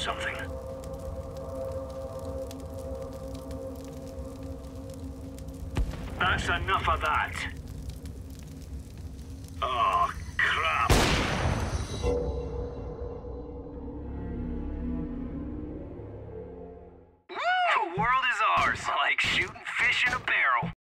something. That's enough of that. shooting fish in a barrel.